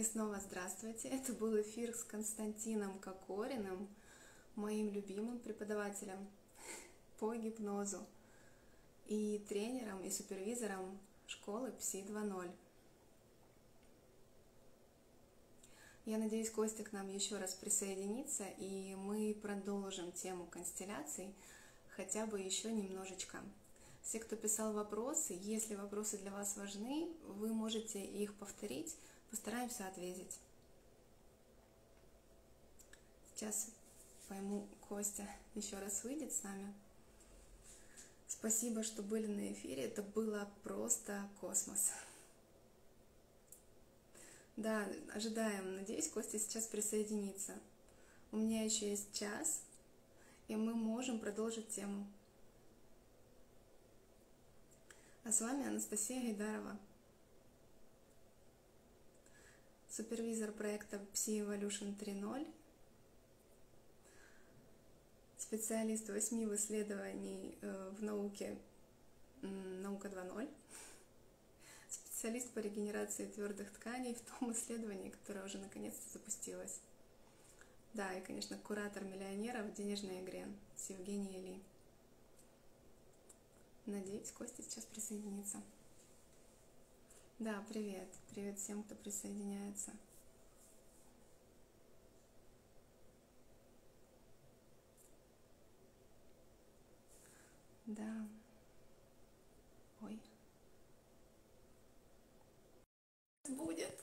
И снова здравствуйте. Это был эфир с Константином Кокориным, моим любимым преподавателем по гипнозу и тренером и супервизором школы Пси 2.0. Я надеюсь, Костя к нам еще раз присоединится, и мы продолжим тему констелляций хотя бы еще немножечко. Все, кто писал вопросы, если вопросы для вас важны, вы можете их повторить, постараемся ответить. Сейчас пойму, Костя еще раз выйдет с нами. Спасибо, что были на эфире. Это было просто космос. Да, ожидаем. Надеюсь, Костя сейчас присоединится. У меня еще есть час, и мы можем продолжить тему. А с вами Анастасия Гайдарова, супервизор проекта Psi Evolution 3.0, специалист восьми исследований э, в науке «Наука 2.0», специалист по регенерации твердых тканей в том исследовании, которое уже наконец-то запустилось. Да, и, конечно, куратор миллионеров в денежной игре с Евгенией Ли. Надеюсь, Костя сейчас присоединится. Да, привет. Привет всем, кто присоединяется. Да. Ой. Будет.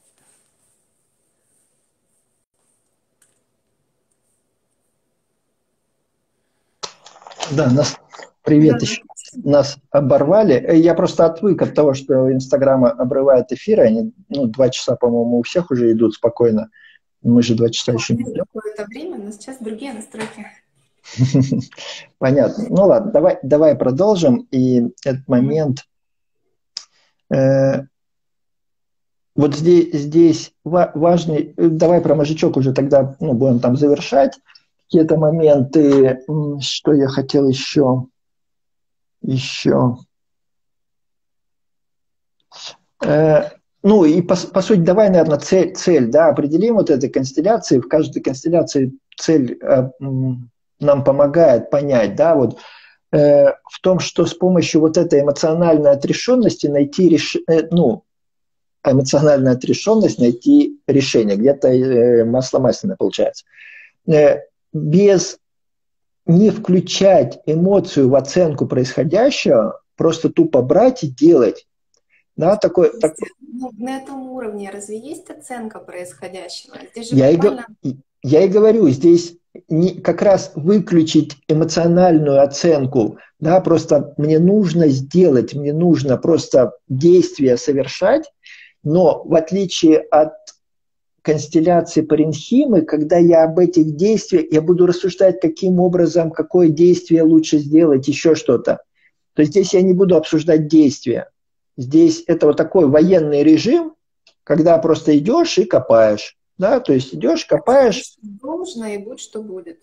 Да, нас привет еще нас оборвали. Э, я просто отвык от того, что Инстаграм обрывает эфиры. Они, ну, два часа, по-моему, у всех уже идут спокойно. Мы же два часа еще не идем. Какое-то время, но сейчас другие настройки. Понятно. Ну ладно, давай, давай продолжим. И этот момент... Э, вот здесь, здесь важный... Давай про мозжечок уже тогда ну, будем там завершать. Какие-то моменты, что я хотел еще еще. Э, ну и по, по сути, давай, наверное, цель, цель, да, определим вот этой констелляции. В каждой констелляции цель э, нам помогает понять, да, вот э, в том, что с помощью вот этой эмоциональной отрешенности найти реш... э, ну, эмоциональная отрешенность найти решение. Где-то э, масло масляное получается. Э, без не включать эмоцию в оценку происходящего, просто тупо брать и делать. Да, такой, такой... Ну, на этом уровне разве есть оценка происходящего? Здесь же я, буквально... и, я и говорю, здесь не, как раз выключить эмоциональную оценку, да, просто мне нужно сделать, мне нужно просто действие совершать, но в отличие от констелляции паренхимы, когда я об этих действиях, я буду рассуждать, каким образом, какое действие лучше сделать, еще что-то. То есть здесь я не буду обсуждать действия. Здесь это вот такой военный режим, когда просто идешь и копаешь. Да, то есть идешь, копаешь. Должно и будь что будет.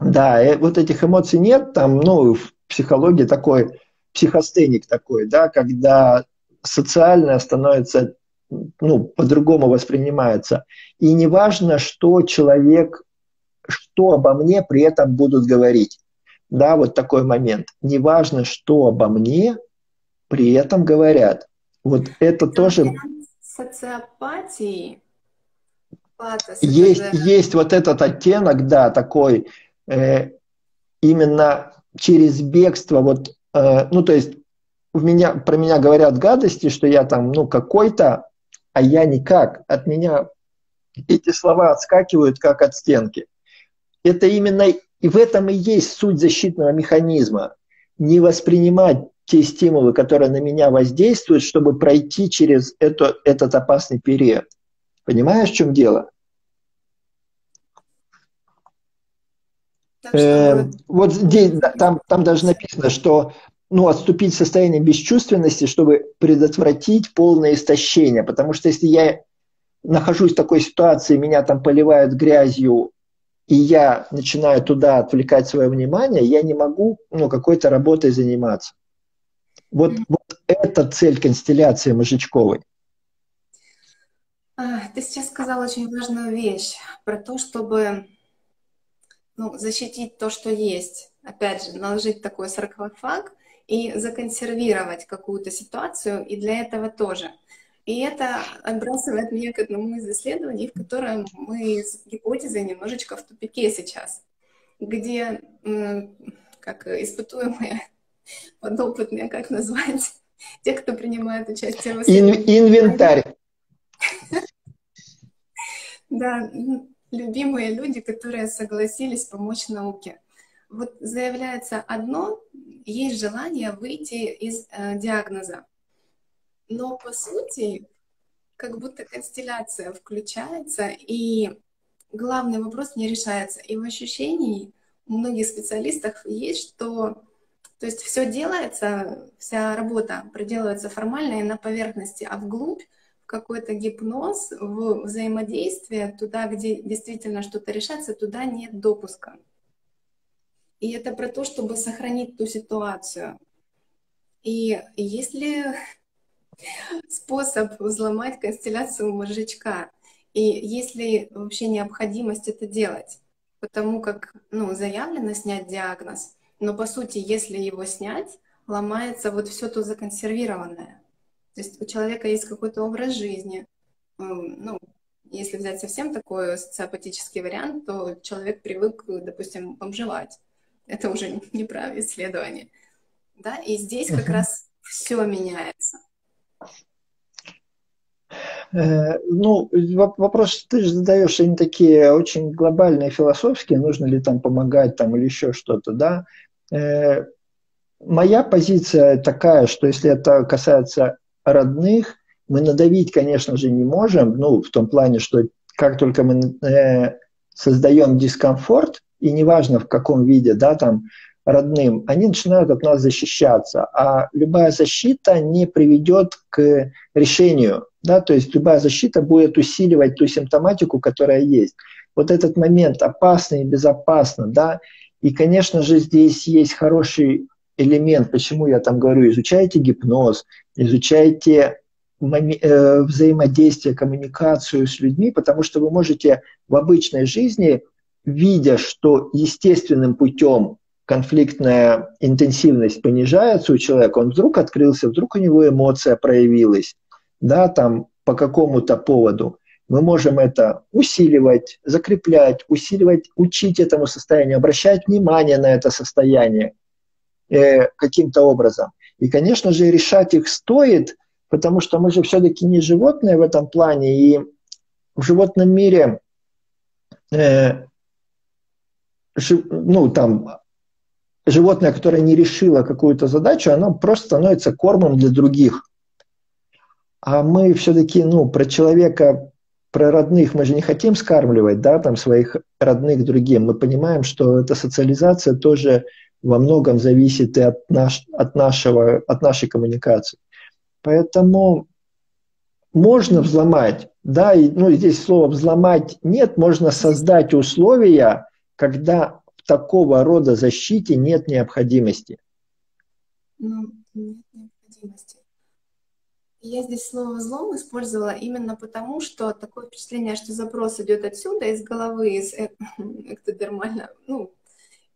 Да, и вот этих эмоций нет, там, ну, в психологии такой психостеник такой, да, когда социальное становится ну, по-другому воспринимается. И не важно, что человек, что обо мне при этом будут говорить. Да, вот такой момент. Не важно, что обо мне при этом говорят. Вот это тоже... Социопатии. Есть, есть вот этот оттенок, да, такой э, именно через бегство, вот, э, ну, то есть в меня, про меня говорят гадости, что я там, ну, какой-то, а я никак. От меня эти слова отскакивают, как от стенки. Это именно и в этом и есть суть защитного механизма. Не воспринимать те стимулы, которые на меня воздействуют, чтобы пройти через это, этот опасный период. Понимаешь, в чем дело? Э, вот здесь, там, там даже написано, что ну, отступить в состояние бесчувственности, чтобы предотвратить полное истощение. Потому что если я нахожусь в такой ситуации, меня там поливают грязью, и я начинаю туда отвлекать свое внимание, я не могу ну, какой-то работой заниматься. Вот, вот это цель констелляции Мужичковой. А, ты сейчас сказал очень важную вещь про то, чтобы ну, защитить то, что есть. Опять же, наложить такой саркофаг и законсервировать какую-то ситуацию, и для этого тоже. И это отбрасывает меня к одному из исследований, в котором мы с гипотезой немножечко в тупике сейчас, где как испытуемые подопытные, как назвать, те, кто принимает участие в исследовании. Инвентарь. Да, любимые люди, которые согласились помочь науке. Вот заявляется одно, есть желание выйти из э, диагноза. Но по сути, как будто констелляция включается, и главный вопрос не решается. И в ощущении у многих специалистов есть, что то есть все делается, вся работа проделывается формально и на поверхности, а вглубь в какой-то гипноз, в взаимодействие, туда, где действительно что-то решается, туда нет допуска. И это про то, чтобы сохранить ту ситуацию. И если способ взломать констелляцию мозжечка. И есть ли вообще необходимость это делать? Потому как ну, заявлено снять диагноз, но по сути, если его снять, ломается вот все то законсервированное. То есть у человека есть какой-то образ жизни. Ну, если взять совсем такой социопатический вариант, то человек привык, допустим, бомжевать. Это уже неправильное исследование. Да? И здесь как раз все меняется. Э, ну, вопрос ты же задаешь, они такие очень глобальные, философские, нужно ли там помогать там или еще что-то, да. Э, моя позиция такая, что если это касается родных, мы надавить, конечно же, не можем, ну, в том плане, что как только мы э, создаем дискомфорт, и неважно в каком виде, да, там, родным, они начинают от нас защищаться, а любая защита не приведет к решению, да, то есть любая защита будет усиливать ту симптоматику, которая есть. Вот этот момент опасно и безопасно, да, и, конечно же, здесь есть хороший элемент, почему я там говорю, изучайте гипноз, изучайте э, взаимодействие, коммуникацию с людьми, потому что вы можете в обычной жизни, видя, что естественным путем конфликтная интенсивность понижается у человека, он вдруг открылся, вдруг у него эмоция проявилась, да, там по какому-то поводу. Мы можем это усиливать, закреплять, усиливать, учить этому состоянию, обращать внимание на это состояние э, каким-то образом. И, конечно же, решать их стоит, потому что мы же все-таки не животные в этом плане, и в животном мире э, ну, там, животное, которое не решило какую-то задачу, оно просто становится кормом для других. А мы все-таки, ну, про человека, про родных мы же не хотим скармливать, да, там своих родных другим. Мы понимаем, что эта социализация тоже во многом зависит и от, наш, от, нашего, от нашей коммуникации. Поэтому можно взломать, да, и, ну, здесь слово взломать нет, можно создать условия, когда такого рода защите нет необходимости. Ну, нет необходимости. Я здесь слово «взлом» использовала именно потому, что такое впечатление, что запрос идет отсюда, из головы, из эктодермально, ну,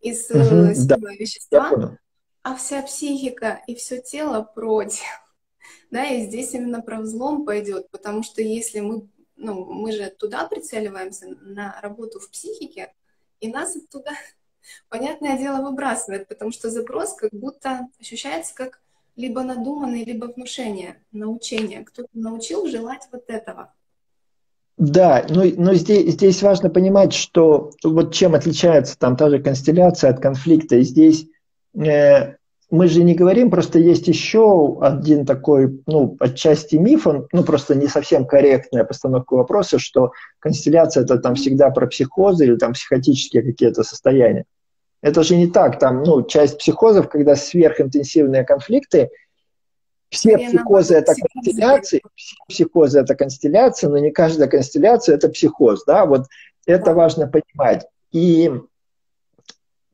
из угу, да. вещества, а вся психика и все тело против. Да, и здесь именно про взлом пойдет, потому что если мы, ну, мы же туда прицеливаемся на работу в психике, и нас оттуда понятное дело, выбрасывает, потому что запрос как будто ощущается как либо надуманное, либо внушение, научение. Кто-то научил желать вот этого. Да, но, но здесь, здесь важно понимать, что вот чем отличается там та же констелляция от конфликта. Здесь э, мы же не говорим, просто есть еще один такой, ну, отчасти миф, он, ну, просто не совсем корректная постановка вопроса, что констелляция это там всегда про психозы или там психотические какие-то состояния. Это же не так. Там, ну, часть психозов, когда сверхинтенсивные конфликты, все психозы это констелляции, все психозы это констелляция, но не каждая констелляция это психоз, да, вот это важно понимать. И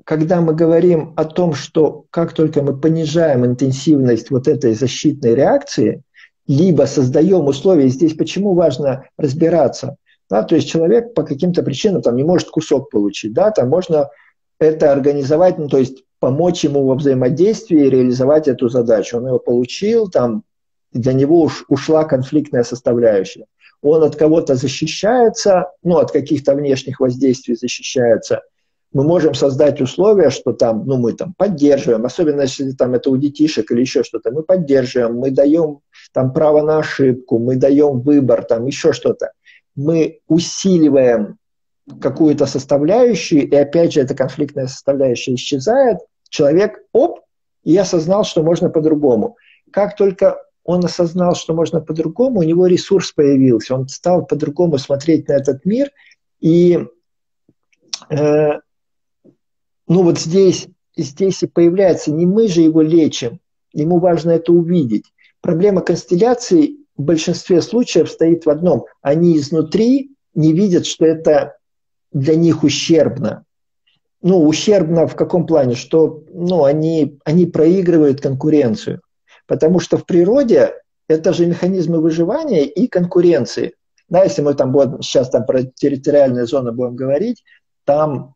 когда мы говорим о том, что как только мы понижаем интенсивность вот этой защитной реакции, либо создаем условия. Здесь почему важно разбираться? Да, то есть человек по каким-то причинам там, не может кусок получить, да, там можно это организовать, ну, то есть помочь ему во взаимодействии реализовать эту задачу. Он его получил, там для него уж ушла конфликтная составляющая. Он от кого-то защищается, ну, от каких-то внешних воздействий защищается. Мы можем создать условия, что там, ну, мы там поддерживаем, особенно если там это у детишек или еще что-то, мы поддерживаем, мы даем там право на ошибку, мы даем выбор, там еще что-то. Мы усиливаем какую-то составляющую, и опять же эта конфликтная составляющая исчезает, человек, оп, и осознал, что можно по-другому. Как только он осознал, что можно по-другому, у него ресурс появился, он стал по-другому смотреть на этот мир, и э, ну вот здесь, здесь и появляется, не мы же его лечим, ему важно это увидеть. Проблема констелляции в большинстве случаев стоит в одном. Они изнутри не видят, что это для них ущербно. Ну, ущербно в каком плане? Что ну, они, они проигрывают конкуренцию. Потому что в природе это же механизмы выживания и конкуренции. Да, если мы там будем сейчас там про территориальные зоны будем говорить, там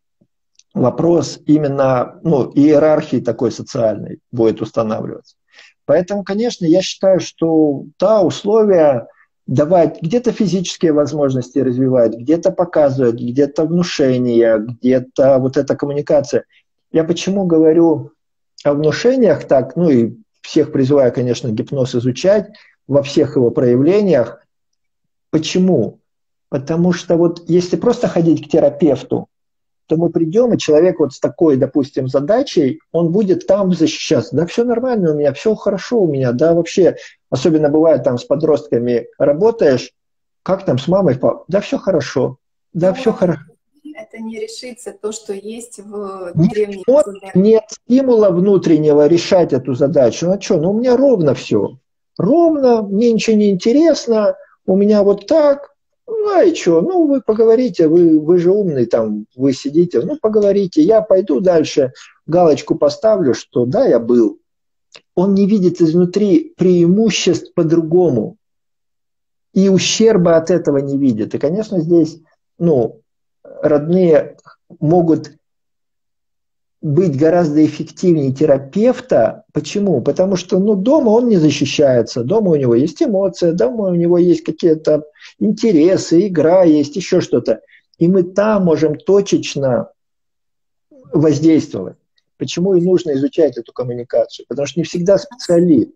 вопрос именно ну, иерархии такой социальной будет устанавливаться. Поэтому, конечно, я считаю, что да, условия давать где-то физические возможности развивать, где-то показывать, где-то внушение, где-то вот эта коммуникация. Я почему говорю о внушениях так, ну и всех призываю, конечно, гипноз изучать во всех его проявлениях. Почему? Потому что вот если просто ходить к терапевту, то мы придем, и человек вот с такой, допустим, задачей, он будет там защищаться. Да, все нормально у меня, все хорошо у меня, да, вообще, особенно бывает там с подростками работаешь, как там с мамой, да, все хорошо, да, все хорошо. Это не решится то, что есть в древней нет, нет стимула внутреннего решать эту задачу. Ну а что, ну у меня ровно все. Ровно, мне ничего не интересно, у меня вот так, ну, а и что? Ну, вы поговорите, вы, вы же умный, там, вы сидите, ну, поговорите, я пойду дальше, галочку поставлю, что да, я был. Он не видит изнутри преимуществ по-другому. И ущерба от этого не видит. И, конечно, здесь, ну, родные могут быть гораздо эффективнее терапевта. Почему? Потому что ну, дома он не защищается, дома у него есть эмоции, дома у него есть какие-то интересы, игра есть, еще что-то. И мы там можем точечно воздействовать. Почему и нужно изучать эту коммуникацию? Потому что не всегда специалист.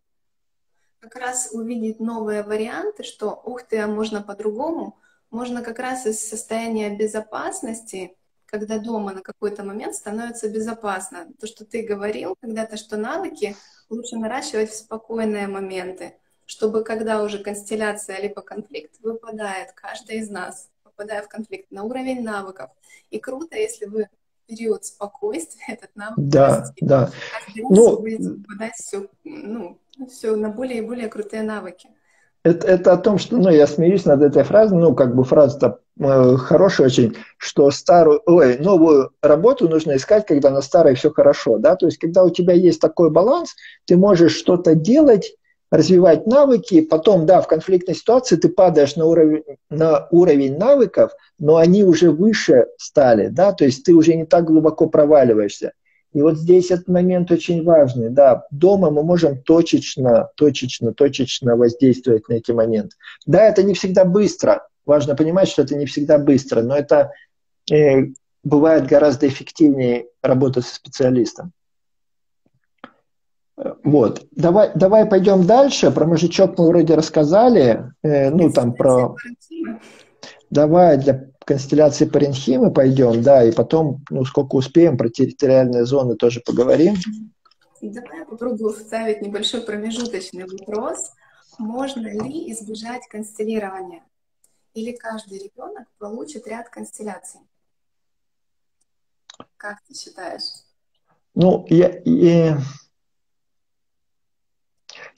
Как раз увидеть новые варианты, что ух ты, а можно по-другому, можно как раз из состояния безопасности когда дома на какой-то момент становится безопасно. То, что ты говорил когда-то, что навыки лучше наращивать в спокойные моменты, чтобы когда уже констелляция либо конфликт выпадает, каждый из нас, попадая в конфликт, на уровень навыков. И круто, если вы период спокойствия этот навык да, растите. да. Каждый раз ну, будете попадать все, ну, все на более и более крутые навыки это, это о том, что, ну, я смеюсь над этой фразой, ну, как бы фраза-то э, хорошая очень, что старую, ой, новую работу нужно искать, когда на старой все хорошо, да, то есть, когда у тебя есть такой баланс, ты можешь что-то делать, развивать навыки, потом, да, в конфликтной ситуации ты падаешь на уровень, на уровень навыков, но они уже выше стали, да, то есть ты уже не так глубоко проваливаешься. И вот здесь этот момент очень важный. Да, дома мы можем точечно, точечно, точечно воздействовать на эти моменты. Да, это не всегда быстро. Важно понимать, что это не всегда быстро, но это э, бывает гораздо эффективнее работать со специалистом. Вот. Давай, давай пойдем дальше. Про мужичок мы вроде рассказали. Э, ну, там про... Давай для констелляции Паренхимы пойдем, да, и потом, ну, сколько успеем, про территориальные зоны тоже поговорим. Давай я попробую вставить небольшой промежуточный вопрос. Можно ли избежать констеллирования? Или каждый ребенок получит ряд констелляций? Как ты считаешь? Ну, я, я...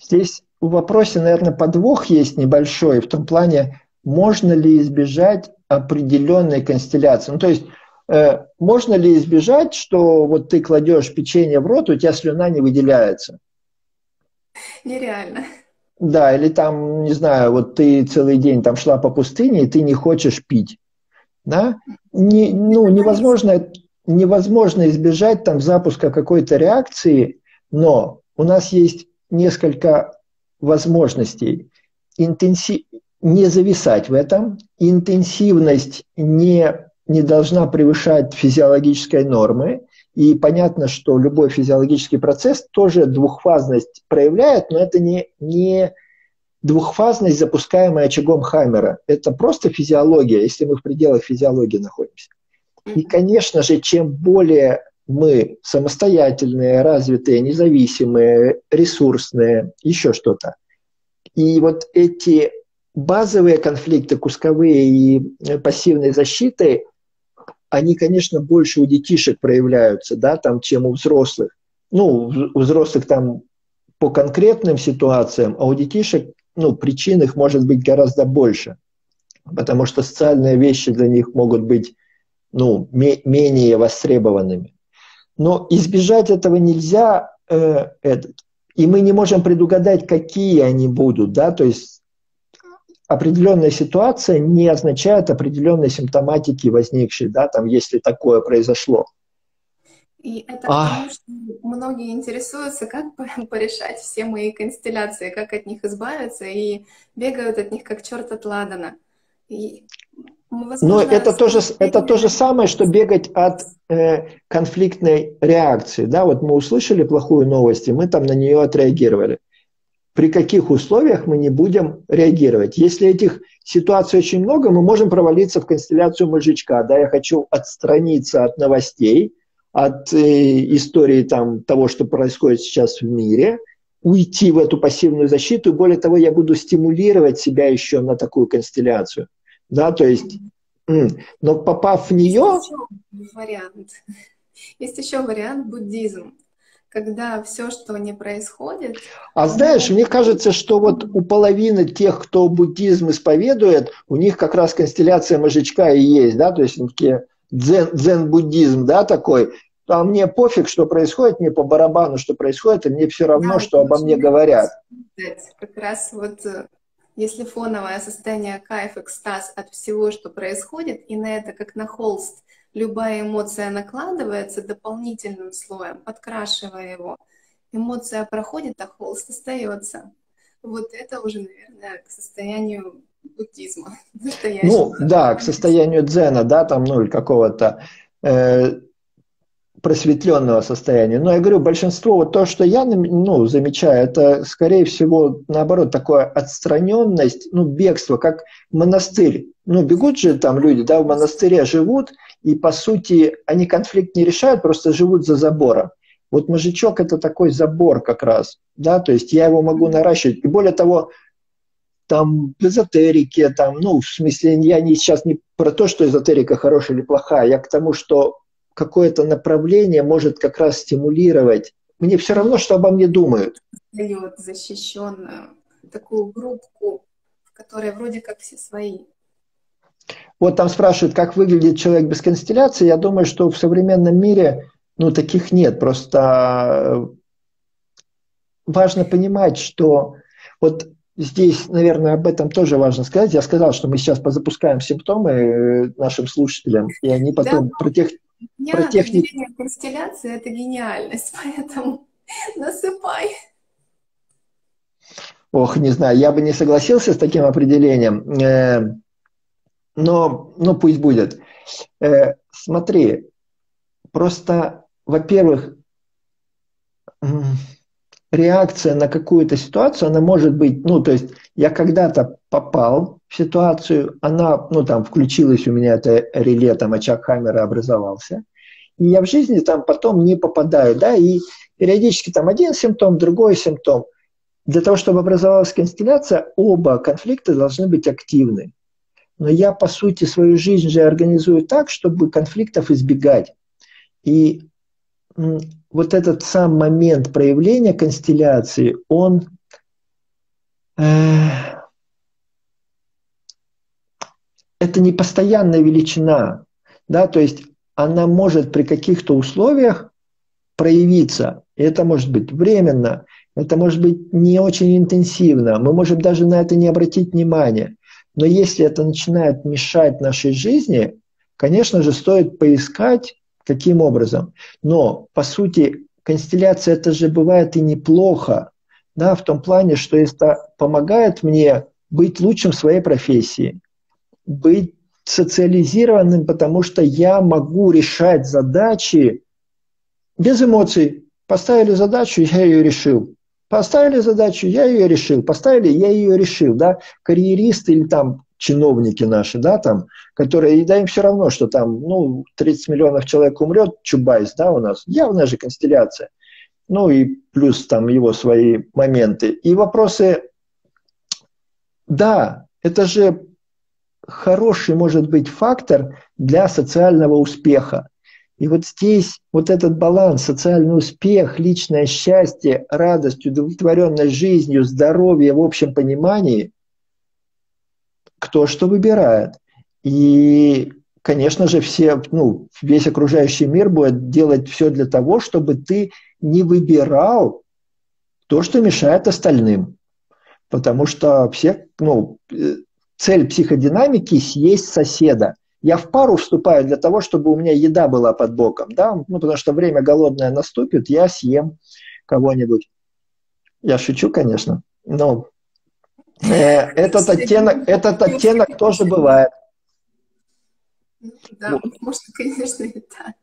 здесь в вопросе, наверное, подвох есть небольшой, в том плане, можно ли избежать определенной констелляции. Ну, то есть э, можно ли избежать, что вот ты кладешь печенье в рот, у тебя слюна не выделяется? Нереально. да, или там, не знаю, вот ты целый день там шла по пустыне, и ты не хочешь пить, да, не, ну, невозможно, невозможно избежать там запуска какой-то реакции, но у нас есть несколько возможностей. Интенсив... Не зависать в этом, интенсивность не, не должна превышать физиологической нормы, и понятно, что любой физиологический процесс тоже двухфазность проявляет, но это не, не двухфазность, запускаемая очагом Хаймера. Это просто физиология, если мы в пределах физиологии находимся. И, конечно же, чем более мы самостоятельные, развитые, независимые, ресурсные, еще что-то. И вот эти базовые конфликты, кусковые и пассивной защиты, они, конечно, больше у детишек проявляются, да, там, чем у взрослых. Ну, у взрослых там по конкретным ситуациям, а у детишек, ну, причин их может быть гораздо больше, потому что социальные вещи для них могут быть, ну, менее востребованными. Но избежать этого нельзя, э, этот, и мы не можем предугадать, какие они будут, да, то есть определенная ситуация не означает определенной симптоматики возникшей, да, там, если такое произошло. И это а... потому, что многие интересуются, как порешать все мои констелляции, как от них избавиться, и бегают от них как черт от ладана. И но это тоже, это то же самое, что бегать от э, конфликтной реакции. Да, вот мы услышали плохую новость, и мы там на нее отреагировали. При каких условиях мы не будем реагировать? Если этих ситуаций очень много, мы можем провалиться в констелляцию мозжечка. Да, я хочу отстраниться от новостей, от э, истории там, того, что происходит сейчас в мире, уйти в эту пассивную защиту. И более того, я буду стимулировать себя еще на такую констелляцию. Да, то есть, но попав в нее... Есть еще вариант. Есть еще вариант буддизм, когда все, что не происходит... А знаешь, мне кажется, что вот у половины тех, кто буддизм исповедует, у них как раз констелляция мозжечка и есть, да, то есть такие дзен, дзен-буддизм, да, такой, а мне пофиг, что происходит, мне по барабану, что происходит, и мне все равно, да, что обо мне говорят. Как раз вот э, если фоновое состояние кайф, экстаз от всего, что происходит, и на это, как на холст, любая эмоция накладывается дополнительным слоем, подкрашивая его, эмоция проходит, а холст остается. Вот это уже, наверное, к состоянию буддизма. Ну, да, к состоянию дзена, да, там, ну, или какого-то э, просветленного состояния. Но я говорю, большинство, вот то, что я ну, замечаю, это, скорее всего, наоборот, такое отстраненность, ну, бегство, как монастырь. Ну, бегут же там люди, да, в монастыре живут, и, по сути, они конфликт не решают, просто живут за забором. Вот мужичок – это такой забор как раз, да, то есть я его могу наращивать. И более того, там в эзотерике, там, ну, в смысле, я не, сейчас не про то, что эзотерика хорошая или плохая, я к тому, что какое-то направление может как раз стимулировать. Мне все равно, что обо мне думают. Дает защищенную такую группку, в которой вроде как все свои. Вот там спрашивают, как выглядит человек без констелляции. Я думаю, что в современном мире ну, таких нет. Просто важно понимать, что вот здесь, наверное, об этом тоже важно сказать. Я сказал, что мы сейчас позапускаем симптомы э, нашим слушателям, и они потом да. про тех про технику. констелляции – это гениальность, поэтому насыпай. Ох, не знаю, я бы не согласился с таким определением, но ну, пусть будет. Э, смотри, просто, во-первых, реакция на какую-то ситуацию, она может быть, ну, то есть я когда-то попал в ситуацию, она, ну, там, включилась у меня это реле, там, очаг Хаммера образовался, и я в жизни там потом не попадаю, да, и периодически там один симптом, другой симптом. Для того, чтобы образовалась констелляция, оба конфликта должны быть активны. Но я, по сути, свою жизнь же организую так, чтобы конфликтов избегать. И вот этот сам момент проявления констелляции, он э, это не постоянная величина, да, то есть она может при каких-то условиях проявиться, это может быть временно, это может быть не очень интенсивно, мы можем даже на это не обратить внимания. Но если это начинает мешать нашей жизни, конечно же, стоит поискать, каким образом. Но, по сути, констелляция это же бывает и неплохо, да, в том плане, что это помогает мне быть лучшим в своей профессии, быть социализированным, потому что я могу решать задачи без эмоций. Поставили задачу, я ее решил. Поставили задачу, я ее решил. Поставили, я ее решил. Да? Карьеристы или там чиновники наши, да, там, которые, да им все равно, что там, ну, 30 миллионов человек умрет, Чубайс, да, у нас, явная же констелляция. Ну и плюс там его свои моменты. И вопросы, да, это же хороший может быть фактор для социального успеха. И вот здесь вот этот баланс, социальный успех, личное счастье, радость, удовлетворенность жизнью, здоровье в общем понимании, кто что выбирает. И, конечно же, все, ну, весь окружающий мир будет делать все для того, чтобы ты не выбирал то, что мешает остальным. Потому что все, ну, э, цель психодинамики – съесть соседа. Я в пару вступаю для того, чтобы у меня еда была под боком, да, ну, потому что время голодное наступит, я съем кого-нибудь. Я шучу, конечно, но э, этот оттенок, этот оттенок тоже бывает. Да, вот. конечно, и так.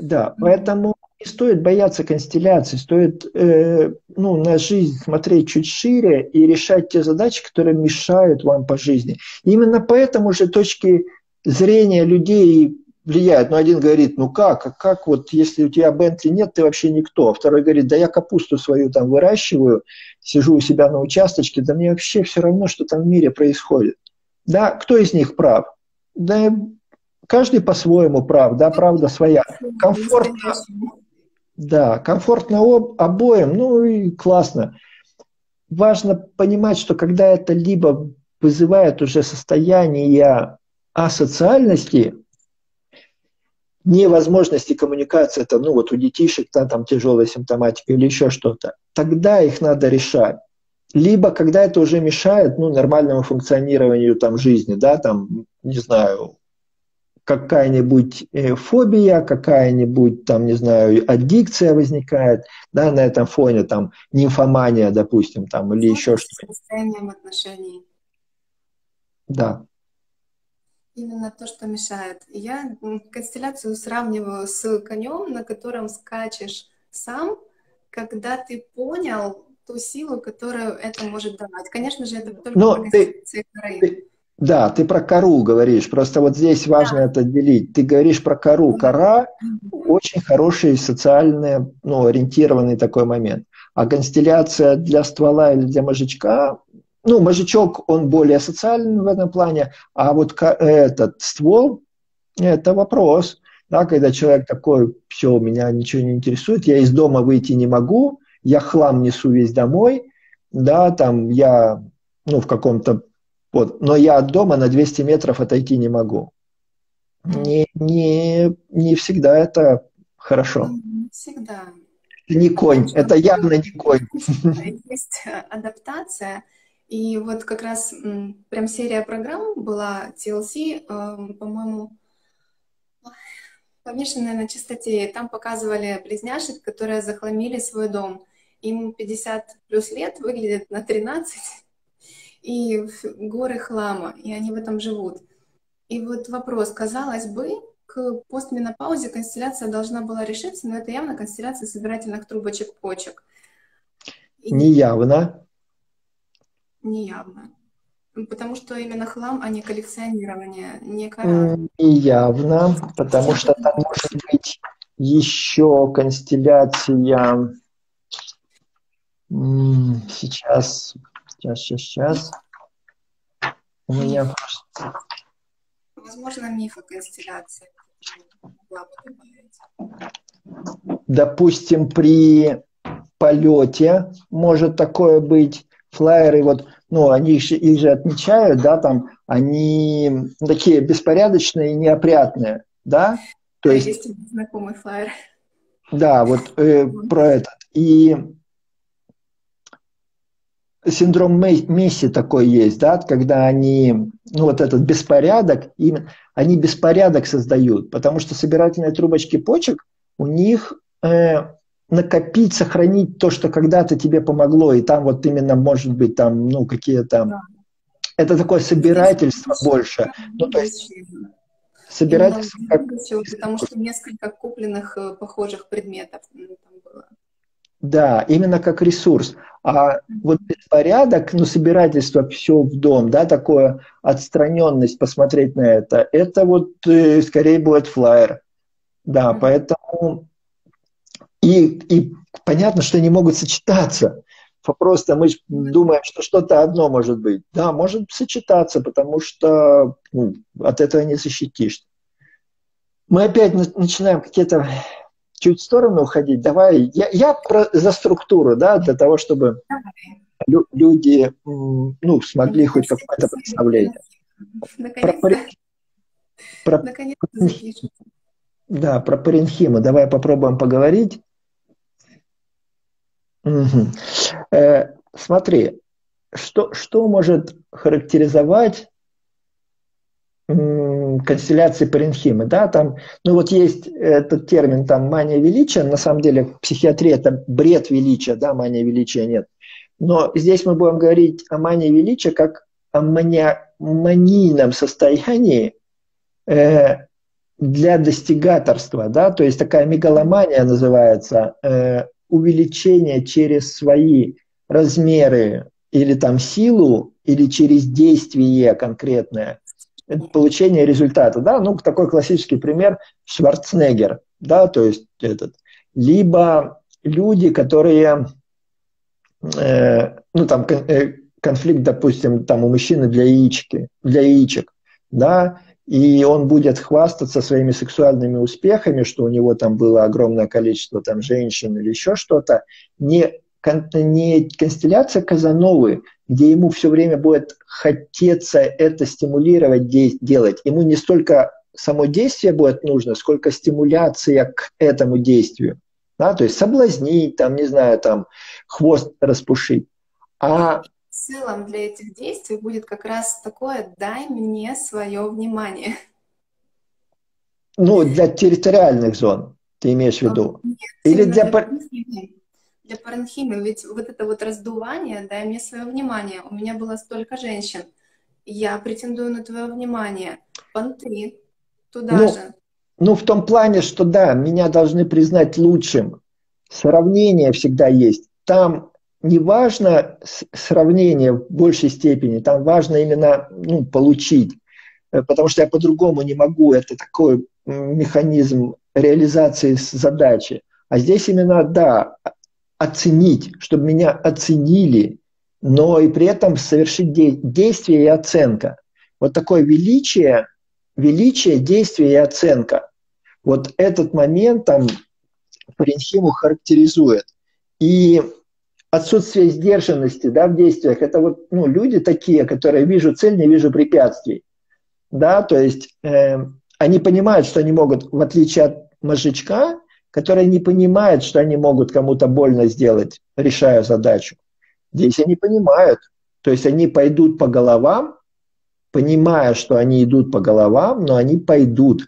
Да, поэтому не стоит бояться констелляции, стоит э, ну, на жизнь смотреть чуть шире и решать те задачи, которые мешают вам по жизни. Именно поэтому же точки зрения людей влияют. Ну, один говорит, ну как, а как вот, если у тебя Бентли нет, ты вообще никто. А второй говорит, да я капусту свою там выращиваю, сижу у себя на участочке, да мне вообще все равно, что там в мире происходит. Да, кто из них прав? Да каждый по-своему прав, да, правда своя. Комфортно, да, комфортно об, обоим, ну и классно. Важно понимать, что когда это либо вызывает уже состояние асоциальности, невозможности коммуникации, это, ну вот у детишек, да, там тяжелая симптоматика или еще что-то, тогда их надо решать. Либо когда это уже мешает, ну, нормальному функционированию там жизни, да, там, не знаю, какая-нибудь э, фобия, какая-нибудь там, не знаю, аддикция возникает, да, на этом фоне, там, нимфомания, допустим, там, или еще что-то. Состоянием отношений. Да. Именно то, что мешает. Я констелляцию сравниваю с конем, на котором скачешь сам, когда ты понял ту силу, которую это может давать. Конечно же, это только Но ты, ты, да, ты про кору говоришь. Просто вот здесь важно да. это делить. Ты говоришь про кору. Кора очень хороший социально ну, ориентированный такой момент. А констелляция для ствола или для мозжечка, ну, мозжечок, он более социальный в этом плане, а вот этот ствол, это вопрос. Да, когда человек такой, все, меня ничего не интересует, я из дома выйти не могу, я хлам несу весь домой, да, там я ну, в каком-то вот. Но я от дома на 200 метров отойти не могу. Не, не, не всегда это хорошо. Всегда. Не конь, это явно не конь. Есть адаптация. И вот как раз прям серия программ была TLC, эм, по-моему, помешанная на чистоте. Там показывали близняшек, которые захламили свой дом. Им 50 плюс лет, выглядят на 13 и горы хлама, и они в этом живут. И вот вопрос, казалось бы, к постменопаузе констелляция должна была решиться, но это явно констелляция собирательных трубочек почек. И... Неявно. Неявно. Потому что именно хлам, а не коллекционирование. Не. Неявно, потому что там может быть еще констелляция сейчас Сейчас, сейчас, сейчас. У меня. Возможно, миф о констелляции. Допустим, при полете может такое быть. Флайеры, вот, ну, они их, их же отмечают, да, там, они такие беспорядочные и неопрятные, да? То есть... Есть знакомый флайер. Да, вот э, про это. И синдром Месси такой есть, да, когда они, ну вот этот беспорядок, именно, они беспорядок создают, потому что собирательные трубочки почек, у них э, накопить, сохранить то, что когда-то тебе помогло, и там вот именно может быть там, ну, какие-то... Да. Это такое собирательство больше. Ну, то есть собирательство... Как... Потому что несколько купленных э, похожих предметов там было. Да, именно как ресурс. А вот беспорядок, ну, собирательство все в дом, да, такое отстраненность, посмотреть на это, это вот э, скорее будет флайер. Да, mm-hmm. поэтому и, и понятно, что они могут сочетаться. Просто мы думаем, что что-то одно может быть. Да, может сочетаться, потому что ну, от этого не защитишь. Мы опять начинаем какие-то чуть в сторону уходить. Давай, я, я про, за структуру, да, для того, чтобы лю, люди ну, смогли Наконец-то хоть какое-то представление. Наконец-то. Про, про, да, про паренхиму. Давай попробуем поговорить. Э, смотри, что, что может характеризовать констелляции Паренхимы, да, там, ну вот есть этот термин там мания величия, на самом деле в психиатрии это бред величия, да, мания величия нет. Но здесь мы будем говорить о мании величия как о мания, манийном состоянии э, для достигаторства, да, то есть такая мегаломания называется, э, увеличение через свои размеры или там силу, или через действие конкретное, получение результата, да, ну, такой классический пример Шварценеггер, да, то есть этот, либо люди, которые, э, ну, там, э, конфликт, допустим, там у мужчины для яички, для яичек, да, и он будет хвастаться своими сексуальными успехами, что у него там было огромное количество там женщин или еще что-то, не, не констелляция Казановы, где ему все время будет хотеться это стимулировать, делать. Ему не столько само действие будет нужно, сколько стимуляция к этому действию. Да, то есть соблазнить, там, не знаю, там, хвост распушить. А посылом для этих действий будет как раз такое «дай мне свое внимание». Ну, для территориальных зон ты имеешь в виду? Нет, Или для... Для паренхимии. для паренхимии. Ведь вот это вот раздувание «дай мне свое внимание». У меня было столько женщин. Я претендую на твое внимание. Понты. Туда ну, же. Ну, в том плане, что да, меня должны признать лучшим. Сравнение всегда есть. Там не важно сравнение в большей степени, там важно именно ну, получить, э, потому что я по-другому не могу, это такой механизм реализации задачи. А здесь именно, да, оценить, чтобы меня оценили, но и при этом совершить де- действие и оценка. Вот такое величие, величие, действие и оценка. Вот этот момент там Паренхиму характеризует. И отсутствие сдержанности да, в действиях. Это вот ну, люди такие, которые вижу цель, не вижу препятствий. Да, то есть э, они понимают, что они могут, в отличие от мозжечка, который не понимает, что они могут кому-то больно сделать, решая задачу. Здесь они понимают. То есть они пойдут по головам, понимая, что они идут по головам, но они пойдут.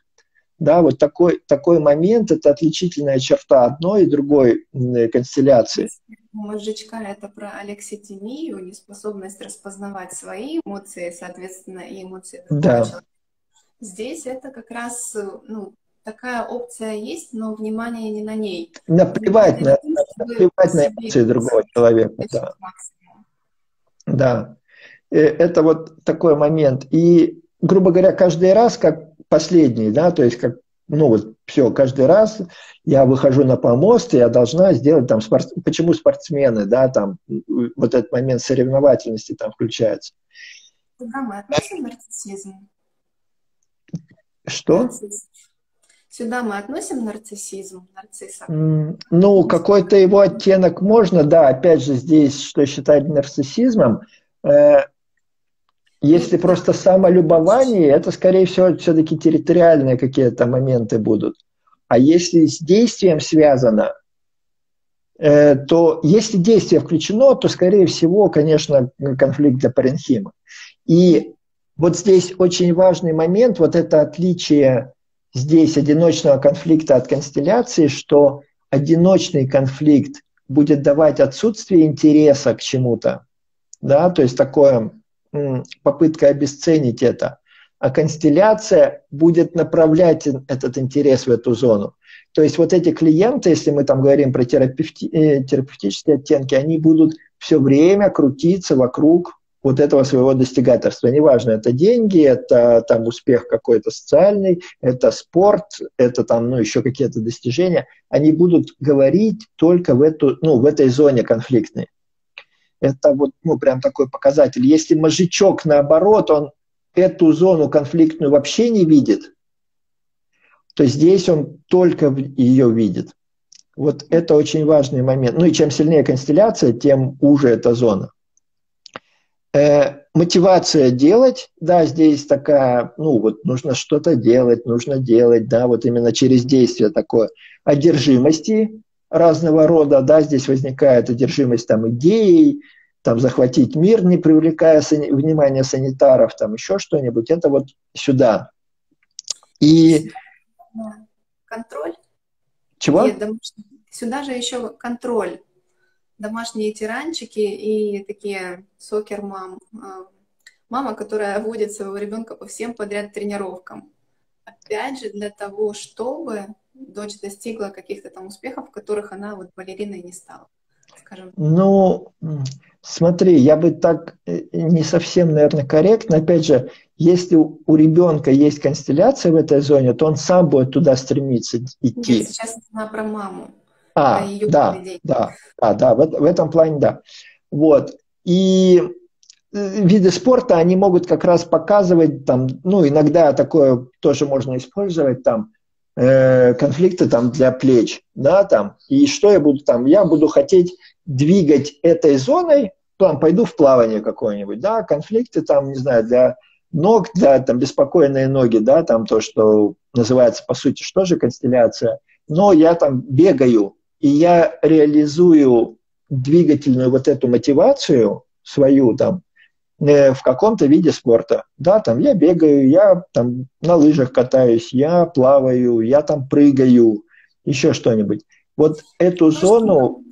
Да, вот такой, такой момент – это отличительная черта одной и другой констелляции. Мозжечка – это про алекситимию, неспособность распознавать свои эмоции, соответственно, и эмоции другого да. человека. Здесь это как раз ну, такая опция есть, но внимание не на ней. Наплевать, на, тем, наплевать на эмоции другого человека. Да. да. Э, это вот такой момент. И, грубо говоря, каждый раз, как последний, да, то есть как, ну вот все, каждый раз я выхожу на помост, и я должна сделать там, спорт... почему спортсмены, да, там вот этот момент соревновательности там включается. Куда мы относим нарциссизм? Что? Нарцисс. Сюда мы относим нарциссизм, нарцисса? Ну, какой-то его оттенок можно, да, опять же здесь, что считать нарциссизмом, э, если просто самолюбование, это, скорее всего, все-таки территориальные какие-то моменты будут. А если с действием связано, э, то если действие включено, то, скорее всего, конечно, конфликт для паренхима. И вот здесь очень важный момент, вот это отличие здесь одиночного конфликта от констелляции, что одиночный конфликт будет давать отсутствие интереса к чему-то, да, то есть такое попытка обесценить это, а констелляция будет направлять этот интерес в эту зону. То есть вот эти клиенты, если мы там говорим про терапевти, э, терапевтические оттенки, они будут все время крутиться вокруг вот этого своего достигательства. Неважно, это деньги, это там успех какой-то социальный, это спорт, это там, ну, еще какие-то достижения. Они будут говорить только в, эту, ну, в этой зоне конфликтной. Это вот, ну, прям такой показатель. Если мозжечок, наоборот, он эту зону конфликтную вообще не видит, то здесь он только ее видит. Вот это очень важный момент. Ну и чем сильнее констелляция, тем уже эта зона. Э, мотивация делать, да, здесь такая, ну вот нужно что-то делать, нужно делать, да, вот именно через действие такое. Одержимости разного рода, да, здесь возникает одержимость там идеей, там захватить мир, не привлекая сани- внимания санитаров, там еще что-нибудь, это вот сюда. И... Контроль? Чего? Нет, сюда же еще контроль домашние тиранчики и такие сокер-мам. А, мама, которая водит своего ребенка по всем подряд тренировкам. Опять же, для того, чтобы дочь достигла каких-то там успехов, которых она вот балериной не стала. Скажем. Ну, смотри, я бы так э, не совсем, наверное, корректно. Опять же, если у ребенка есть констелляция в этой зоне, то он сам будет туда стремиться идти. Нет, сейчас она про маму. А, да, да, да, да, в, в этом плане да. Вот. И э, виды спорта, они могут как раз показывать там, ну, иногда такое тоже можно использовать там, э, конфликты там для плеч, да, там. И что я буду там? Я буду хотеть двигать этой зоной, там, пойду в плавание какое-нибудь, да, конфликты там, не знаю, для ног, для там беспокойные ноги, да, там то, что называется, по сути, что же констелляция, но я там бегаю, и я реализую двигательную вот эту мотивацию свою там в каком-то виде спорта. Да, там я бегаю, я там на лыжах катаюсь, я плаваю, я там прыгаю, еще что-нибудь. Вот эту То, зону...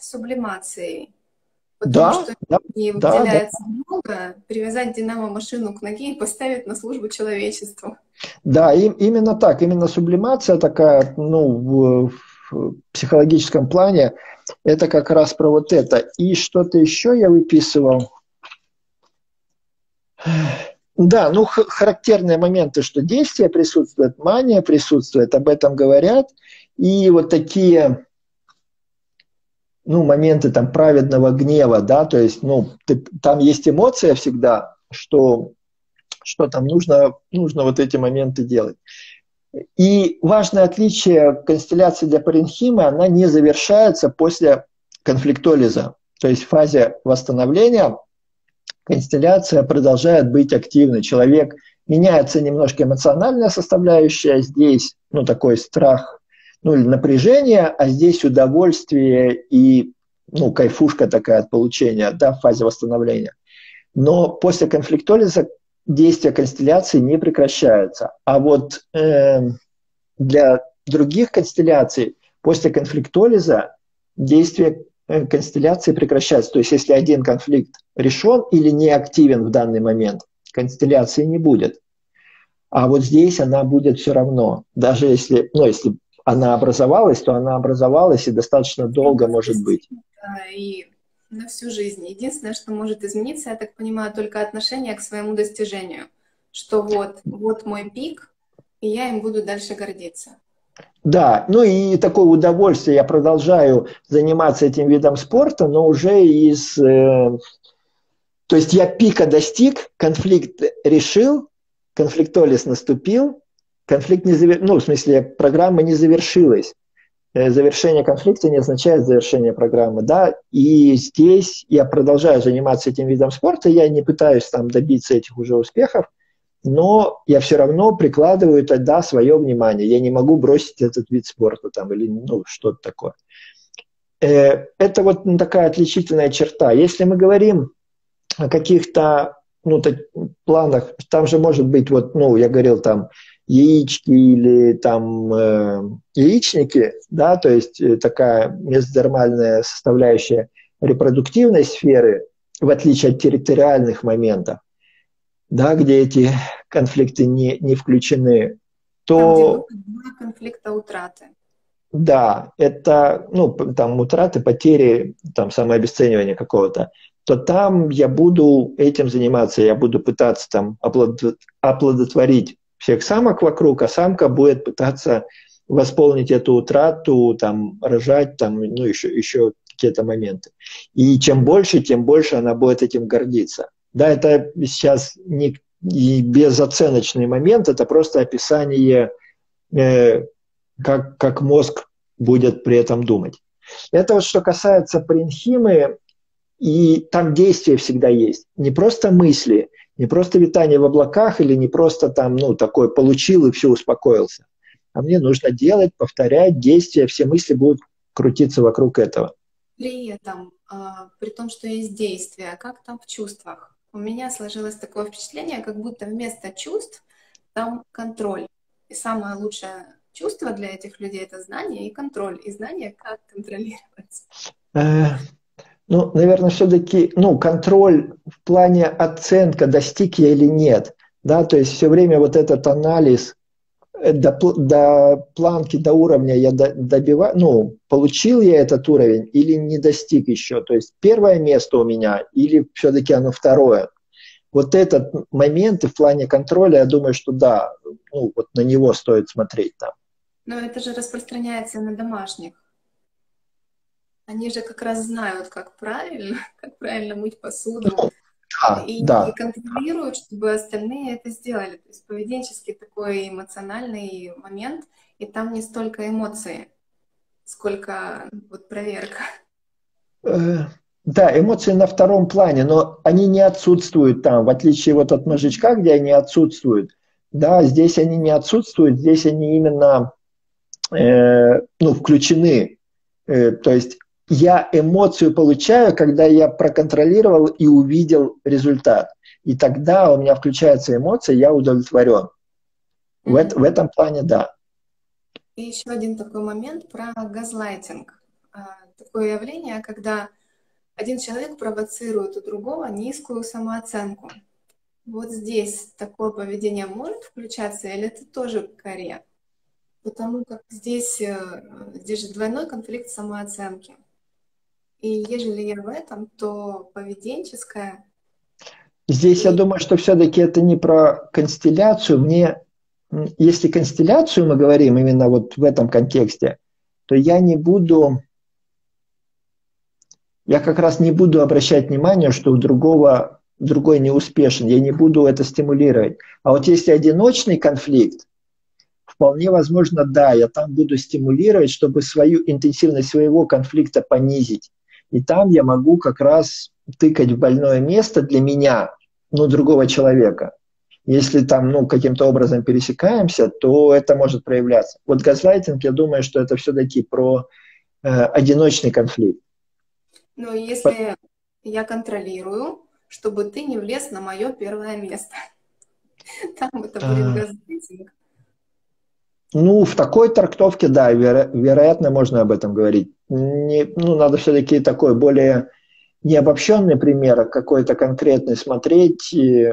сублимацией. Потому да, что да, не выделяется да. много, привязать динамо-машину к ноге и поставить на службу человечеству. Да, им, именно так, именно сублимация такая, ну, в, в психологическом плане, это как раз про вот это. И что-то еще я выписывал. Да, ну характерные моменты, что действие присутствует, мания присутствует, об этом говорят. И вот такие ну, моменты там праведного гнева, да, то есть, ну, ты, там есть эмоция всегда, что, что там нужно, нужно вот эти моменты делать. И важное отличие констелляции для паренхимы, она не завершается после конфликтолиза. То есть в фазе восстановления констелляция продолжает быть активной. Человек меняется немножко эмоциональная составляющая, здесь ну, такой страх ну, или напряжение, а здесь удовольствие и ну, кайфушка такая от получения да, в фазе восстановления. Но после конфликтолиза действие констелляции не прекращается. А вот э, для других констелляций после конфликтолиза действие констелляции прекращается. То есть если один конфликт решен или не активен в данный момент, констелляции не будет. А вот здесь она будет все равно. Даже если, ну, если она образовалась, то она образовалась и достаточно долго может быть. И на всю жизнь. Единственное, что может измениться, я так понимаю, только отношение к своему достижению. Что вот, вот мой пик, и я им буду дальше гордиться. Да, ну и такое удовольствие, я продолжаю заниматься этим видом спорта, но уже из... Э, то есть я пика достиг, конфликт решил, конфликтолиз наступил, конфликт не завер... ну, в смысле, программа не завершилась. Э, завершение конфликта не означает завершение программы, да, и здесь я продолжаю заниматься этим видом спорта, я не пытаюсь там добиться этих уже успехов, но я все равно прикладываю тогда свое внимание. Я не могу бросить этот вид спорта там или ну, что-то такое. Э, это вот такая отличительная черта. Если мы говорим о каких-то ну, так, планах, там же может быть, вот, ну, я говорил, там, яички или там э, яичники, да, то есть э, такая мезодермальная составляющая репродуктивной сферы, в отличие от территориальных моментов, да, где эти конфликты не, не включены, то... Там, где конфликта утраты. Да, это, ну, там утраты, потери, там самообесценивание какого-то, то там я буду этим заниматься, я буду пытаться там оплодотворить всех самок вокруг, а самка будет пытаться восполнить эту утрату, там, рожать, там, ну, еще, еще какие-то моменты. И чем больше, тем больше она будет этим гордиться. Да, это сейчас не и безоценочный момент, это просто описание, э, как, как мозг будет при этом думать. Это вот что касается паренхимы, и там действие всегда есть. Не просто мысли, не просто витание в облаках или не просто там, ну, такой получил и все успокоился. А мне нужно делать, повторять действия, все мысли будут крутиться вокруг этого. При этом, а, при том, что есть действие, а как там в чувствах? У меня сложилось такое впечатление, как будто вместо чувств там контроль. И самое лучшее чувство для этих людей это знание и контроль. И знание, как контролировать. Э, ну, наверное, все-таки, ну, контроль в плане оценка, достиг я или нет. Да, то есть все время вот этот анализ до, до планки, до уровня я добиваю, ну, получил я этот уровень или не достиг еще. То есть первое место у меня или все-таки оно второе. Вот этот момент и в плане контроля, я думаю, что да, ну, вот на него стоит смотреть там. Но это же распространяется на домашних они же как раз знают, как правильно, как правильно мыть посуду. Да, и, да. контролируют, чтобы остальные это сделали. То есть поведенческий такой эмоциональный момент, и там не столько эмоции, сколько вот проверка. Э, да, эмоции на втором плане, но они не отсутствуют там, в отличие вот от мозжечка, где они отсутствуют. Да, здесь они не отсутствуют, здесь они именно э, ну, включены. Э, то есть я эмоцию получаю, когда я проконтролировал и увидел результат. И тогда у меня включается эмоция, я удовлетворен. В, это, в этом плане да. И еще один такой момент про газлайтинг. А, такое явление, когда один человек провоцирует у другого низкую самооценку. Вот здесь такое поведение может включаться, или это тоже коре? Потому как здесь, э, здесь же двойной конфликт самооценки. И ежели я в этом, то поведенческое... Здесь я думаю, что все-таки это не про констелляцию. Мне, если констелляцию мы говорим именно вот в этом контексте, то я не буду, я как раз не буду обращать внимание, что у другого другой не успешен, я не буду это стимулировать. А вот если одиночный конфликт, вполне возможно, да, я там буду стимулировать, чтобы свою интенсивность своего конфликта понизить. И там я могу как раз тыкать в больное место для меня, ну, другого человека. Если там, ну, каким-то образом пересекаемся, то это может проявляться. Вот газлайтинг, я думаю, что это все-таки про э, одиночный конфликт. Ну, если По... я контролирую, чтобы ты не влез на мое первое место. Там это будет а. газлайтинг. Ну, в такой трактовке, да, веро- вероятно, можно об этом говорить. Не, ну, надо все-таки такой более необобщенный пример, а какой-то конкретный смотреть. И,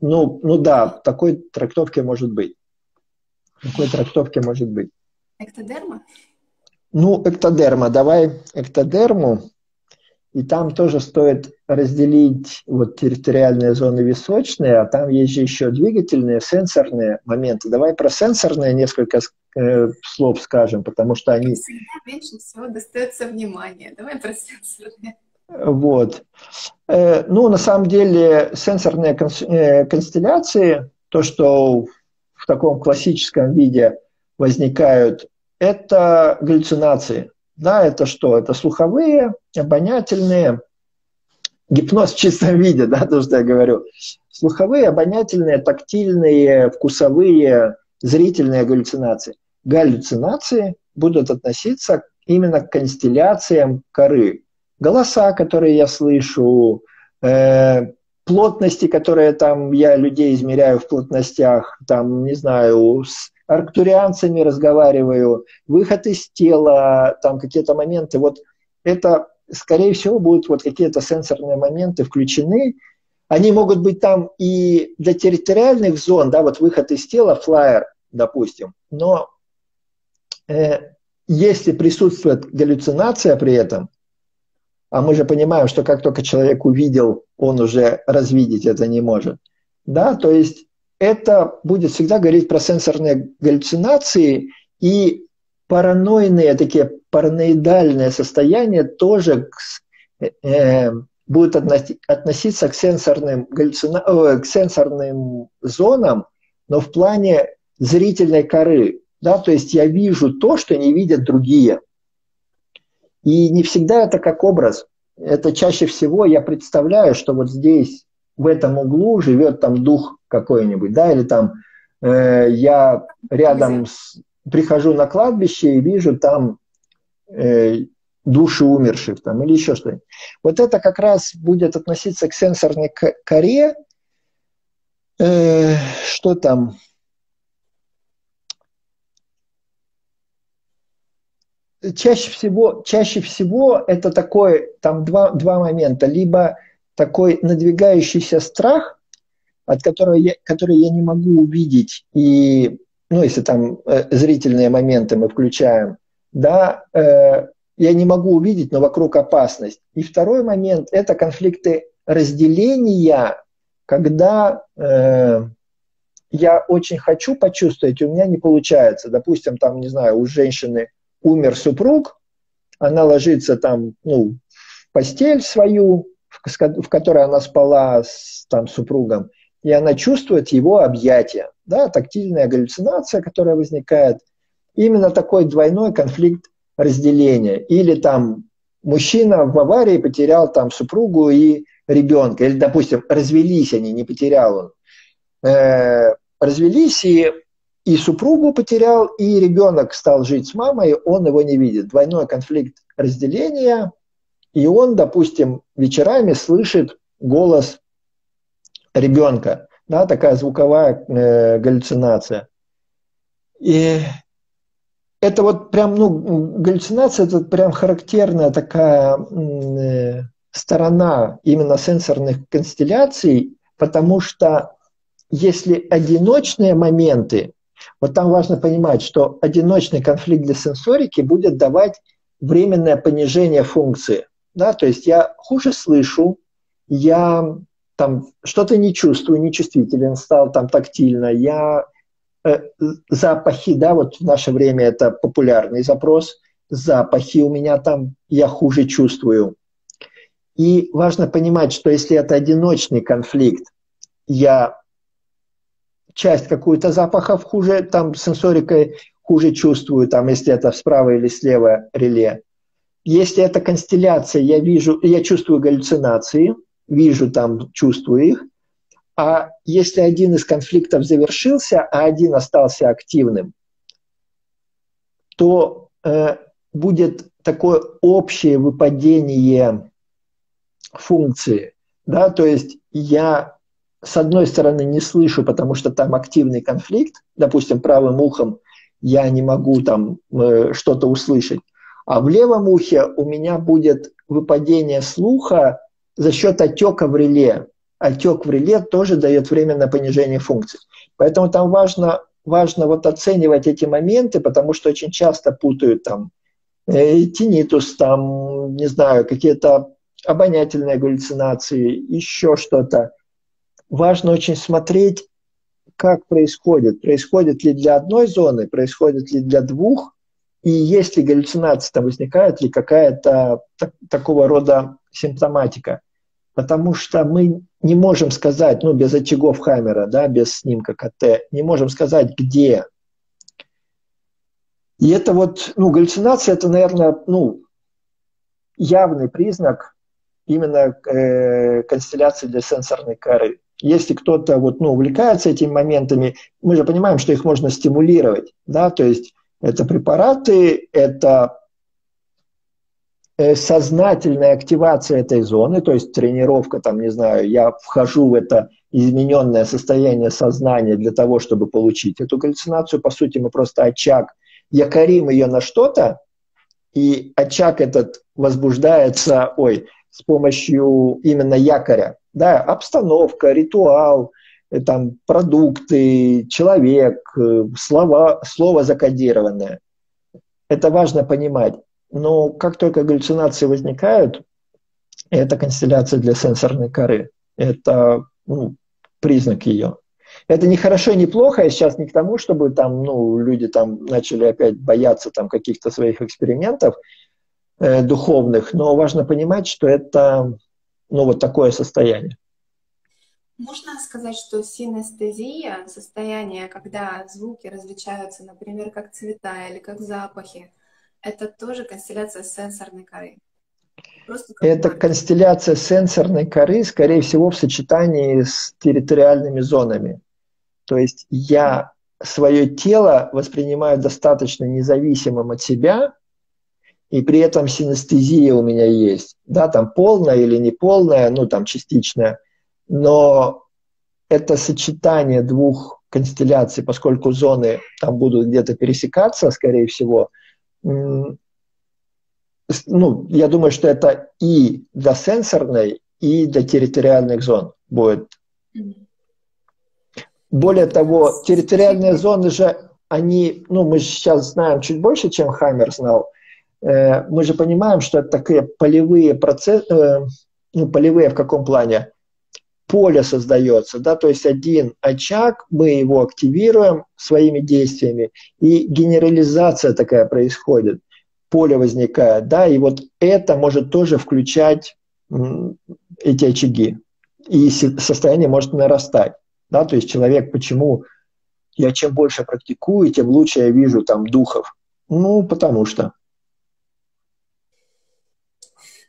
ну, ну да, в такой трактовке может быть. В такой трактовке может быть. Эктодерма? Ну, эктодерма. Давай эктодерму. И там тоже стоит разделить вот территориальные зоны височные, а там есть же еще двигательные, сенсорные моменты. Давай про сенсорные несколько э, слов скажем, потому что они... Всегда меньше всего достается внимания. Давай про сенсорные. Вот. Э, ну, на самом деле, сенсорные э, констелляции, то, что в таком классическом виде возникают, это галлюцинации. Да, это что? Это слуховые, обонятельные, гипноз в чистом виде, да, то, что я говорю. слуховые, обонятельные, тактильные, вкусовые, зрительные галлюцинации. Галлюцинации будут относиться именно к констелляциям коры. Голоса, которые я слышу, э, плотности, которые там я людей измеряю в плотностях, там, не знаю, с арктурианцами разговариваю, выход из тела, там какие-то моменты. Вот это, скорее всего, будут вот какие-то сенсорные моменты включены. Они могут быть там и для территориальных зон, да, вот выход из тела, флайер, допустим. Но э, если присутствует галлюцинация при этом, а мы же понимаем, что как только человек увидел, он уже развидеть это не может. Да, то есть это будет всегда говорить про сенсорные галлюцинации и параноидные, такие параноидальные состояния тоже э, э, будут относиться к сенсорным, галлюцина... к сенсорным зонам, но в плане зрительной коры. Да? То есть я вижу то, что не видят другие. И не всегда это как образ. Это чаще всего я представляю, что вот здесь, в этом углу, живет там дух какой-нибудь, да, или там э, я рядом с, прихожу на кладбище и вижу там э, души умерших там, или еще что-нибудь. Вот это как раз будет относиться к сенсорной коре. Э, что там? чаще всего, чаще всего это такой, там два, два момента. Либо такой надвигающийся страх, от которого я, который я не могу увидеть, и, ну, если там э, зрительные моменты мы включаем, да, э, я не могу увидеть, но вокруг опасность. И второй момент – это конфликты разделения, когда э, я очень хочу почувствовать, у меня не получается. Допустим, там, не знаю, у женщины умер супруг, она ложится там, ну, в постель свою, в, которой она спала с там, супругом, и она чувствует его объятия, да, тактильная галлюцинация, которая возникает, именно такой двойной конфликт разделения. Или там мужчина в аварии потерял там супругу и ребенка, или, допустим, развелись они, не потерял он. Э, развелись, и и супругу потерял, и ребенок стал жить с мамой, он его не видит. Двойной конфликт разделения, и он, допустим, вечерами слышит голос ребенка, да, такая звуковая э, галлюцинация. И это вот прям, ну, галлюцинация, это прям характерная такая э, сторона именно сенсорных констелляций, потому что если одиночные моменты, вот там важно понимать, что одиночный конфликт для сенсорики будет давать временное понижение функции. Да? То есть я хуже слышу, я там что-то не чувствую, нечувствителен стал там тактильно, я э, запахи, да, вот в наше время это популярный запрос, запахи у меня там, я хуже чувствую. И важно понимать, что если это одиночный конфликт, я часть какую-то запахов хуже, там сенсорикой хуже чувствую, там, если это справа или слева реле. Если это констелляция, я вижу, я чувствую галлюцинации, вижу там, чувствую их. А если один из конфликтов завершился, а один остался активным, то э, будет такое общее выпадение функции. Да? То есть я с одной стороны, не слышу, потому что там активный конфликт, допустим, правым ухом я не могу там э, что-то услышать, а в левом ухе у меня будет выпадение слуха за счет отека в реле. Отек в реле тоже дает временное понижение функций. Поэтому там важно, важно вот оценивать эти моменты, потому что очень часто путают там э, тинитус, там, не знаю, какие-то обонятельные галлюцинации, еще что-то важно очень смотреть, как происходит. Происходит ли для одной зоны, происходит ли для двух, и есть ли галлюцинация, там возникает ли какая-то так, такого рода симптоматика. Потому что мы не можем сказать, ну, без очагов Хаммера, да, без снимка КТ, не можем сказать, где. И это вот, ну, галлюцинация, это, наверное, ну, явный признак именно э, констелляции для сенсорной коры. если кто-то вот, ну, увлекается этими моментами, мы же понимаем, что их можно стимулировать, да, то есть это препараты, это э, сознательная активация этой зоны, то есть тренировка, там, не знаю, я вхожу в это измененное состояние сознания для того, чтобы получить эту галлюцинацию. По сути, мы просто очаг, якорим ее на что-то, и очаг этот возбуждается, ой, с помощью именно якоря, да, обстановка, ритуал, там, продукты, человек, э, слова, слово закодированное. Это важно понимать. Но как только галлюцинации возникают, это констелляция для сенсорной коры. Это ну, признак ее. Это не хорошо не плохо, я сейчас не к тому, чтобы там, ну, люди там начали опять бояться там каких-то своих экспериментов э, духовных, но важно понимать, что это, ну, вот такое состояние. Можно сказать, что синестезия, состояние, когда звуки различаются, например, как цвета или как запахи, это тоже констелляция сенсорной коры. Это констелляция сенсорной коры, скорее всего, в сочетании с территориальными зонами. То есть я свое тело воспринимаю достаточно независимым от себя, и при этом синестезия у меня есть. Да, там полная или неполная, ну там частичная, но это сочетание двух констелляций, поскольку зоны там будут где-то пересекаться, скорее всего, ну, я думаю, что это и для сенсорной, и для территориальных зон будет. Более того, территориальные зоны же, они, ну, мы сейчас знаем чуть больше, чем Хаммер знал. Э, мы же понимаем, что это такие полевые процессы, э, ну, полевые в каком плане? Поле создается, да, то есть один очаг, мы его активируем своими действиями, и генерализация такая происходит поле возникает, да, и вот это может тоже включать эти очаги, и состояние может нарастать, да, то есть человек, почему я чем больше практикую, тем лучше я вижу там духов, ну, потому что.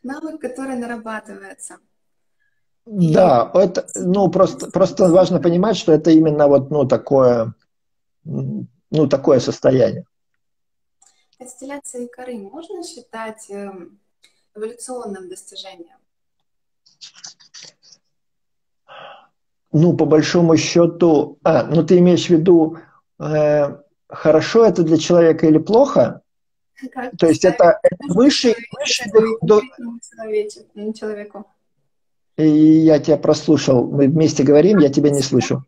Навык, который нарабатывается. Да, это, ну, просто, просто важно понимать, что это именно вот, ну, такое, ну, такое состояние констелляции коры можно считать эм, эволюционным достижением? Ну, по большому счету, а, ну ты имеешь в виду, э, хорошо это для человека или плохо? Как То есть это, это высший, высший человеку. И я тебя прослушал. Мы вместе говорим, я тебя не слышу.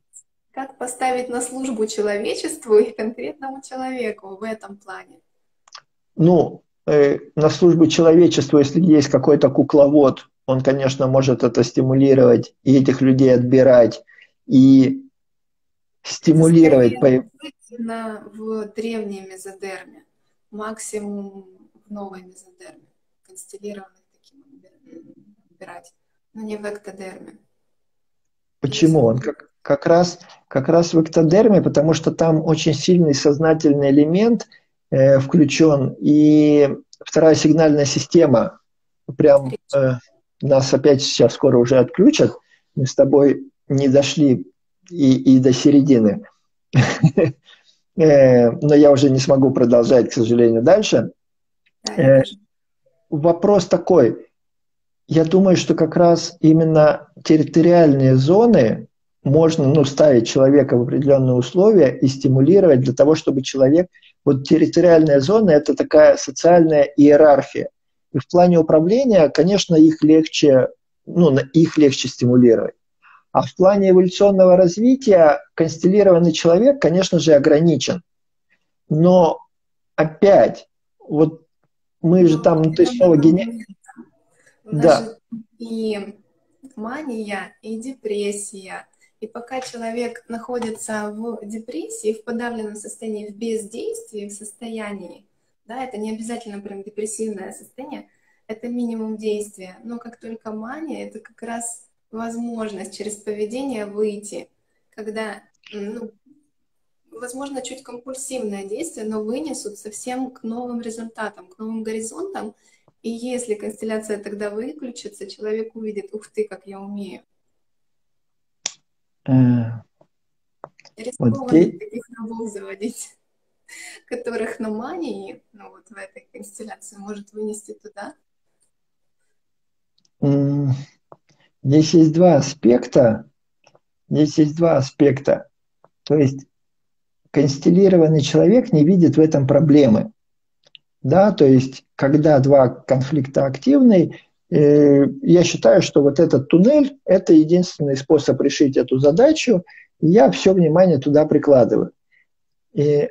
Как поставить на службу человечеству и конкретному человеку в этом плане? ну, э, на службу человечеству, если есть какой-то кукловод, он, конечно, может это стимулировать и этих людей отбирать, и стимулировать. По... в древней мезодерме, максимум в новой мезодерме, констеллированных таким отбирать, но не в эктодерме. Почему? Он как, как, раз, как раз в эктодерме, потому что там очень сильный сознательный элемент – э, включен, и вторая сигнальная система, прям э, нас опять сейчас скоро уже отключат, мы с тобой не дошли и, и до середины. Э, но я уже не смогу продолжать, к сожалению, дальше. Э, вопрос такой. Я думаю, что как раз именно территориальные зоны можно ну, ставить человека в определенные условия и стимулировать для того, чтобы человек вот территориальная зона – это такая социальная иерархия. И в плане управления, конечно, их легче, ну, их легче стимулировать. А в плане эволюционного развития констеллированный человек, конечно же, ограничен. Но опять, вот мы же там, ну, ты снова гене... Да. И мания, и депрессия, и пока человек находится в депрессии, в подавленном состоянии, в бездействии, в состоянии, да, это не обязательно прям депрессивное состояние, это минимум действия. Но как только мания, это как раз возможность через поведение выйти, когда, ну, возможно, чуть компульсивное действие, но вынесут совсем к новым результатам, к новым горизонтам. И если констелляция тогда выключится, человек увидит, ух ты, как я умею. Рискованно вот здесь... таких рабов заводить, которых на мании, ну вот в этой констелляции, может вынести туда? Здесь есть два аспекта. Здесь есть два аспекта. То есть констеллированный человек не видит в этом проблемы. Да, то есть, когда два конфликта активны, э, я считаю, что вот этот туннель – это единственный способ решить эту задачу, и я все внимание туда прикладываю. И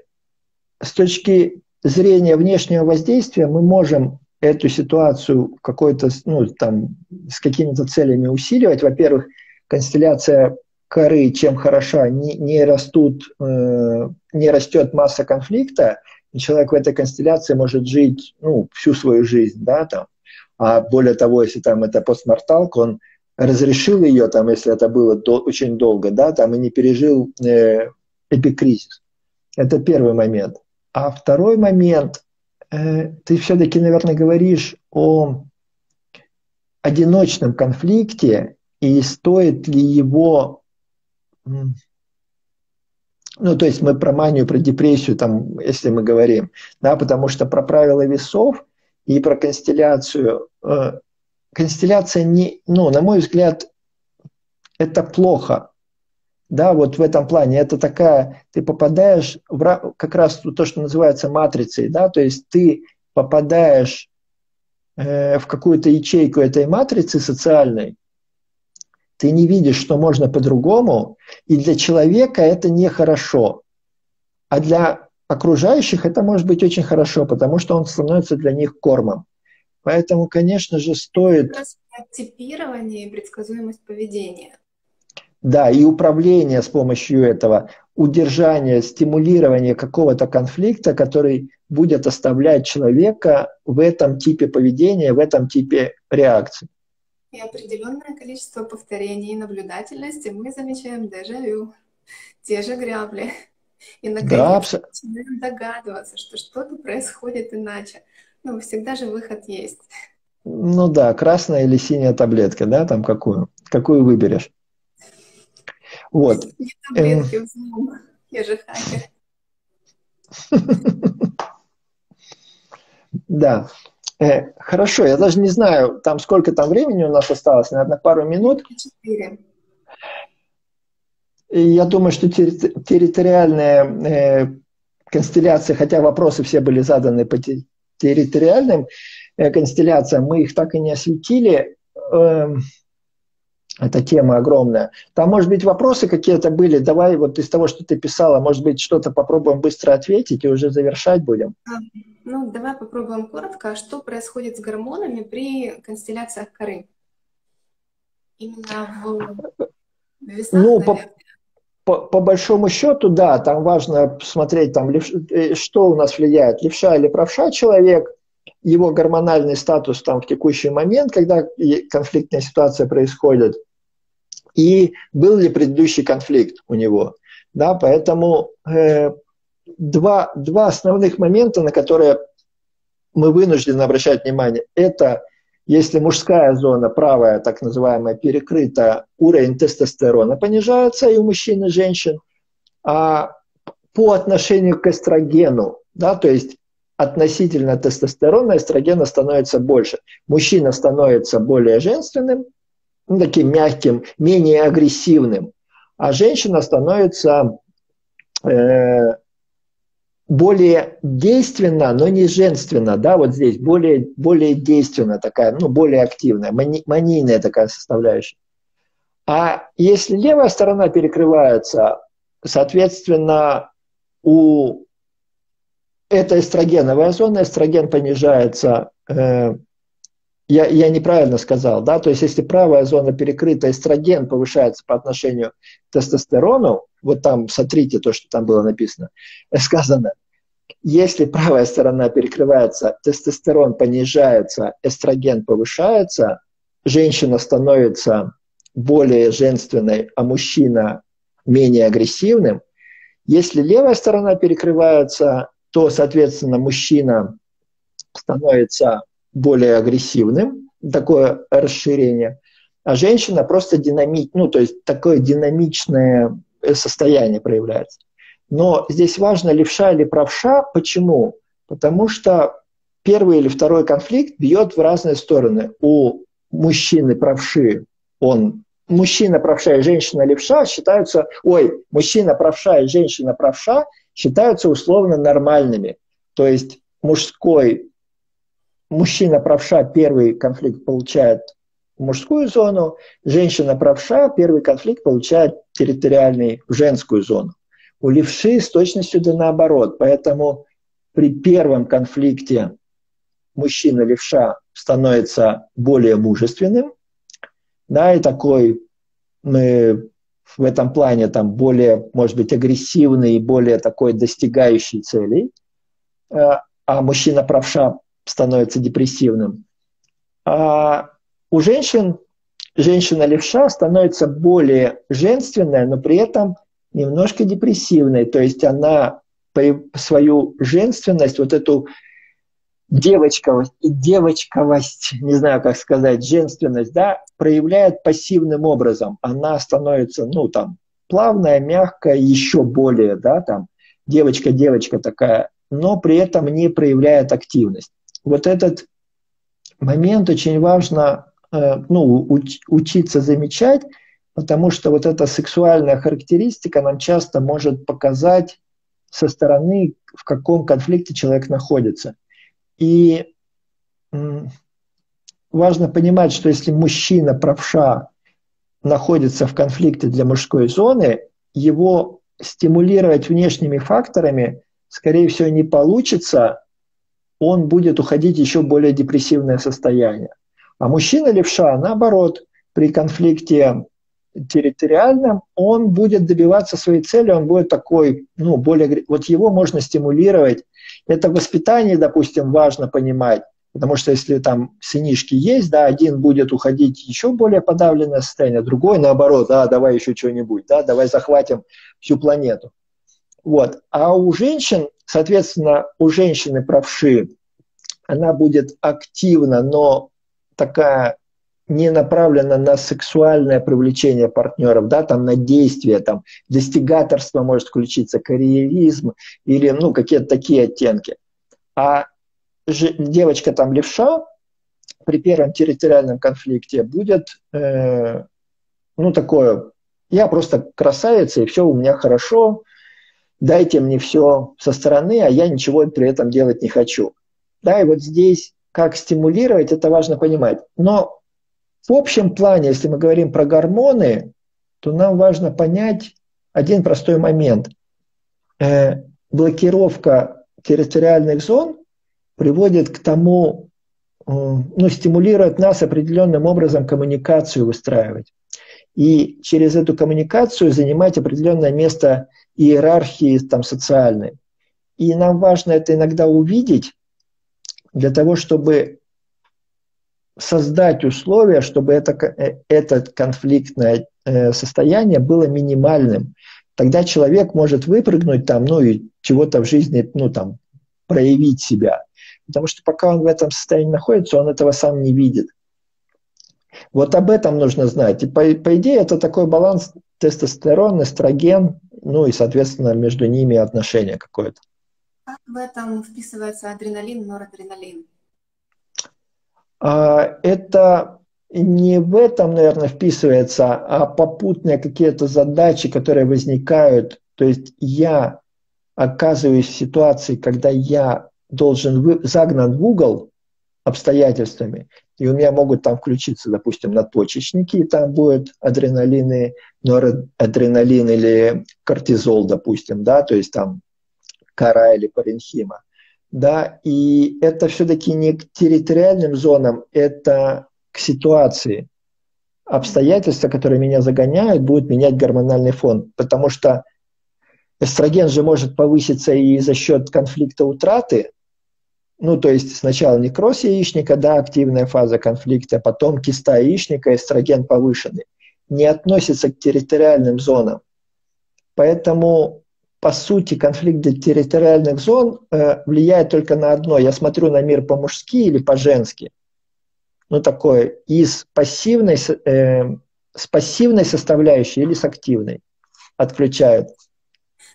с точки зрения внешнего воздействия мы можем эту ситуацию какой-то, ну, там, с какими-то целями усиливать. Во-первых, констелляция коры, чем хороша, не, не растут, э, не растет масса конфликта, человек в этой констелляции может жить, ну, всю свою жизнь, да, там. А более того, если там это постморталка, он разрешил ее, там, если это было до, очень долго, да, там, и не пережил э, эпикризис. Это первый момент. А второй момент, Э, ты все-таки, наверное, говоришь о одиночном конфликте и стоит ли его ну, то есть мы про манию, про депрессию, там, если мы говорим, да, потому что про правила весов и про констелляцию. Э, констелляция не, ну, на мой взгляд, это плохо, да, вот в этом плане это такая, ты попадаешь в как раз то, что называется матрицей, да, то есть ты попадаешь э, в какую-то ячейку этой матрицы социальной, ты не видишь, что можно по-другому, и для человека это нехорошо. А для окружающих это может быть очень хорошо, потому что он становится для них кормом. Поэтому, конечно же, стоит... Типирование и предсказуемость поведения. Да, и управление с помощью этого, удержание, стимулирование какого-то конфликта, который будет оставлять человека в этом типе поведения, в этом типе реакции. И определенное количество повторений и наблюдательности мы замечаем дежавю, те же грабли. И наконец да, начинаем догадываться, что что-то происходит иначе. Ну, всегда же выход есть. Ну да, красная или синяя таблетка, да, там какую? Какую выберешь? Вот. Эм. Я же хакер. Да. Э, хорошо, я даже не знаю, там сколько там времени у нас осталось, наверное, пару минут. Четыре. Я думаю, что территориальная э, констелляция, хотя вопросы все были заданы по территориальным э, констелляциям, мы их так и не осветили. Эта тема огромная. Там, может быть, вопросы какие-то были. Давай вот из того, что ты писала, может быть, что-то попробуем быстро ответить и уже завершать будем. А, ну, давай попробуем коротко. Что происходит с гормонами при констелляциях коры? Именно в весах, ну, по, по, по большому счету, да, там важно посмотреть, там, э, что у нас влияет, левша или правша человек, его гормональный статус там в текущий момент, когда конфликтная ситуация происходит, и был ли предыдущий конфликт у него. Да, поэтому э, два, два основных момента, на которые мы вынуждены обращать внимание, это если мужская зона правая, так называемая, перекрыта, уровень тестостерона понижается и у мужчин, и женщин, а по отношению к эстрогену, да, то есть относительно тестостерона эстрогена становится больше. Мужчина становится более женственным, ну, таким мягким, менее агрессивным, а женщина становится э, более действенно, но не женственно, да, вот здесь более, более действенная такая, ну, более активная, мани, манийная такая составляющая. А если левая сторона перекрывается, соответственно, у это эстрогеновая зона, эстроген понижается, э, я, я неправильно сказал, да, то есть если правая зона перекрыта, эстроген повышается по отношению к тестостерону, вот там, смотрите то, что там было написано, сказано, если правая сторона перекрывается, тестостерон понижается, эстроген повышается, женщина становится более женственной, а мужчина менее агрессивным. Если левая сторона перекрывается, то, соответственно, мужчина становится более агрессивным, такое расширение, а женщина просто динамит, ну, то есть такое динамичное состояние проявляется. Но здесь важно левша или правша. Почему? Потому что первый или второй конфликт бьет в разные стороны. У мужчины правши, он мужчина правша и женщина левша считаются, ой, мужчина правша и женщина правша считаются условно нормальными. То есть мужской, мужчина правша первый конфликт получает мужскую зону, женщина правша первый конфликт получает территориальный в женскую зону. У левши с точностью да наоборот. Поэтому при первом конфликте мужчина-левша становится более мужественным, да, и такой мы в этом плане там более, может быть, агрессивный и более такой достигающий целей, э, а мужчина-правша становится депрессивным. А у женщин женщина-левша становится более женственная, но при этом немножко депрессивной. То есть она свою женственность, вот эту девочковость и девочковость, не знаю, как сказать, женственность, да, проявляет пассивным образом. Она становится, ну, там, плавная, мягкая, еще более, да, там, девочка-девочка такая, но при этом не проявляет активность. Вот этот момент очень важно, э, ну, уч, учиться замечать, потому что вот эта сексуальная характеристика нам часто может показать со стороны, в каком конфликте человек находится. И важно понимать, что если мужчина, правша, находится в конфликте для мужской зоны, его стимулировать внешними факторами, скорее всего, не получится, он будет уходить еще в более депрессивное состояние. А мужчина левша, наоборот, при конфликте территориальном, он будет добиваться своей цели, он будет такой, ну, более... Вот его можно стимулировать. Это в воспитании, допустим, важно понимать, потому что если там сынишки есть, да, один будет уходить еще более подавленное состояние, другой наоборот, да, давай еще что-нибудь, да, давай захватим всю планету. Вот. А у женщин, соответственно, у женщины правши, она будет активна, но такая не направлена на сексуальное привлечение партнеров, да, там на действие, там достигаторство может включиться, карьеризм или ну какие-то такие оттенки. А же, девочка там левша при первом территориальном конфликте будет, э, ну такое, я просто красавица и все у меня хорошо, дайте мне все со стороны, а я ничего при этом делать не хочу. Да, и вот здесь как стимулировать, это важно понимать. Но в общем плане, если мы говорим про гормоны, то нам важно понять один простой момент. Э, блокировка территориальных зон приводит к тому, э, ну, стимулирует нас определенным образом коммуникацию выстраивать. И через эту коммуникацию занимать определенное место иерархии там, социальной. И нам важно это иногда увидеть для того, чтобы создать условия, чтобы это, э, это конфликтное э, состояние было минимальным. Тогда человек может выпрыгнуть там, ну и чего-то в жизни, ну там, проявить себя. Потому что пока он в этом состоянии находится, он этого сам не видит. Вот об этом нужно знать. И по, по идее это такой баланс тестостерон, эстроген, ну и, соответственно, между ними отношение какое-то. Как в этом вписывается адреналин, норадреналин? А, это не в этом, наверное, вписывается, а попутные какие-то задачи, которые возникают. То есть я оказываюсь в ситуации, когда я должен вы, загнан в угол обстоятельствами, и у меня могут там включиться, допустим, надпочечники, и там будет адреналин, и норадреналин или кортизол, допустим, да, то есть там кора или паренхима да, и это все-таки не к территориальным зонам, это к ситуации. Обстоятельства, которые меня загоняют, будут менять гормональный фон, потому что эстроген же может повыситься и за счет конфликта утраты, ну, то есть сначала некроз яичника, да, активная фаза конфликта, потом киста яичника, эстроген повышенный, не относится к территориальным зонам. Поэтому по сути, конфликт территориальных зон э, влияет только на одно. Я смотрю на мир по-мужски или по-женски. ну, такое, из пассивной, э, с пассивной составляющей или с активной отключают.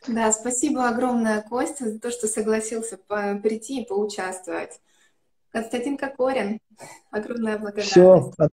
Да, спасибо огромное, Костя, за то, что согласился прийти и поучаствовать. Константин Кокорин, огромная благодарность. Все,